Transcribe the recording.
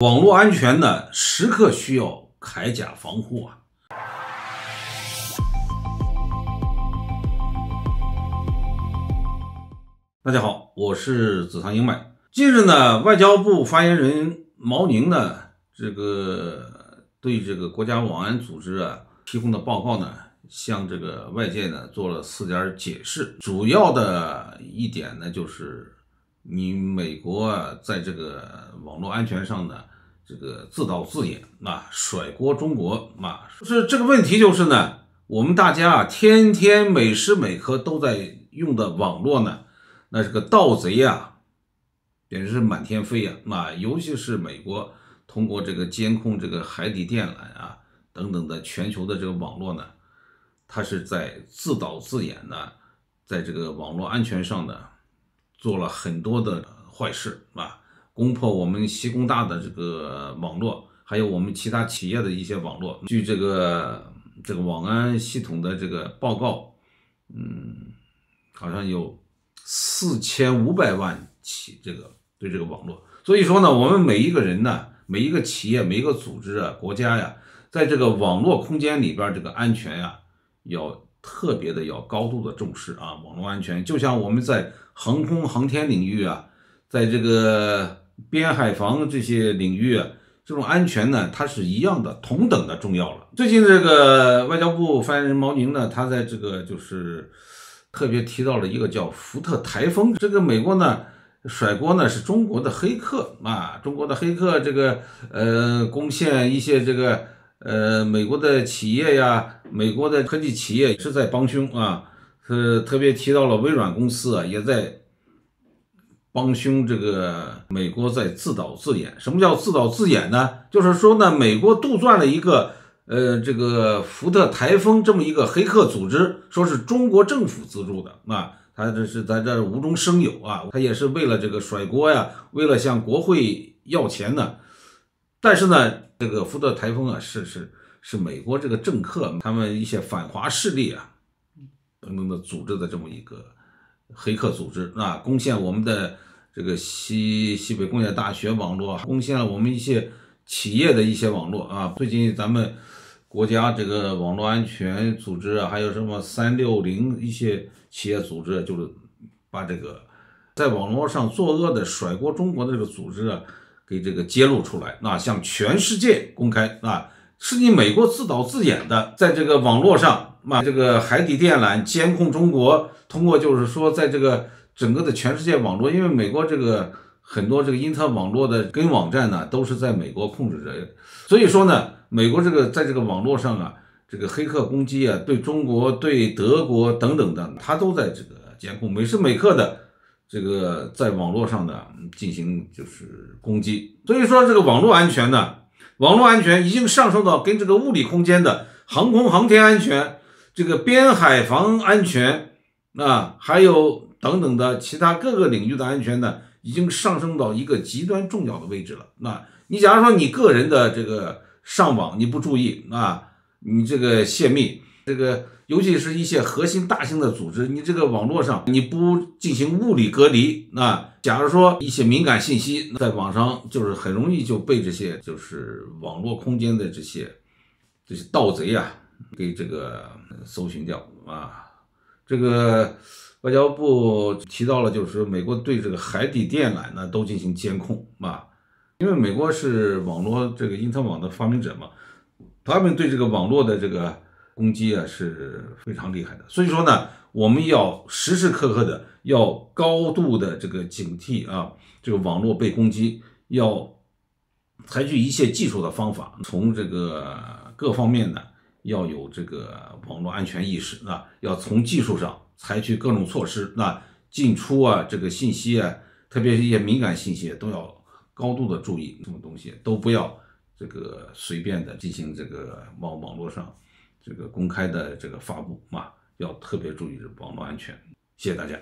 网络安全呢，时刻需要铠甲防护啊！大家好，我是紫堂英迈。近日呢，外交部发言人毛宁呢，这个对这个国家网安组织啊提供的报告呢，向这个外界呢做了四点解释。主要的一点呢，就是你美国啊，在这个网络安全上呢。这个自导自演啊，甩锅中国啊，是这个问题就是呢，我们大家啊，天天每时每刻都在用的网络呢，那这个盗贼呀，简直是满天飞呀啊！尤其是美国通过这个监控这个海底电缆啊等等的全球的这个网络呢，它是在自导自演呢，在这个网络安全上呢，做了很多的坏事啊。攻破我们西工大的这个网络，还有我们其他企业的一些网络。据这个这个网安系统的这个报告，嗯，好像有四千五百万起这个对这个网络。所以说呢，我们每一个人呢，每一个企业，每一个组织啊，国家呀，在这个网络空间里边这个安全呀，要特别的要高度的重视啊。网络安全就像我们在航空航天领域啊，在这个。边海防这些领域啊，这种安全呢，它是一样的，同等的重要了。最近这个外交部发言人毛宁呢，他在这个就是特别提到了一个叫福特台风，这个美国呢甩锅呢是中国的黑客啊，中国的黑客这个呃攻陷一些这个呃美国的企业呀，美国的科技企业是在帮凶啊，呃特别提到了微软公司啊也在。帮凶，这个美国在自导自演。什么叫自导自演呢？就是说呢，美国杜撰了一个呃，这个福特台风这么一个黑客组织，说是中国政府资助的啊，他这是在这无中生有啊，他也是为了这个甩锅呀，为了向国会要钱呢。但是呢，这个福特台风啊，是是是美国这个政客他们一些反华势力啊等等的组织的这么一个。黑客组织啊，攻陷我们的这个西西北工业大学网络，攻陷了我们一些企业的一些网络啊。最近咱们国家这个网络安全组织啊，还有什么三六零一些企业组织，就是把这个在网络上作恶的甩锅中国的这个组织啊，给这个揭露出来，那，向全世界公开啊，是你美国自导自演的，在这个网络上。嘛，这个海底电缆监控中国，通过就是说，在这个整个的全世界网络，因为美国这个很多这个因特网络的根网站呢，都是在美国控制着，所以说呢，美国这个在这个网络上啊，这个黑客攻击啊，对中国、对德国等等的，它都在这个监控，每时每刻的这个在网络上的进行就是攻击，所以说这个网络安全呢，网络安全已经上升到跟这个物理空间的航空航天安全。这个边海防安全啊，还有等等的其他各个领域的安全呢，已经上升到一个极端重要的位置了。那你假如说你个人的这个上网你不注意啊，你这个泄密，这个尤其是一些核心大型的组织，你这个网络上你不进行物理隔离，那假如说一些敏感信息在网上，就是很容易就被这些就是网络空间的这些这些盗贼啊。给这个搜寻掉啊！这个外交部提到了，就是说美国对这个海底电缆呢都进行监控啊，因为美国是网络这个因特网的发明者嘛，他们对这个网络的这个攻击啊是非常厉害的。所以说呢，我们要时时刻刻的要高度的这个警惕啊，这个网络被攻击，要采取一切技术的方法，从这个各方面呢。要有这个网络安全意识啊，要从技术上采取各种措施那进出啊，这个信息啊，特别是一些敏感信息都要高度的注意，什么东西都不要这个随便的进行这个网网络上这个公开的这个发布嘛，要特别注意这网络安全。谢谢大家。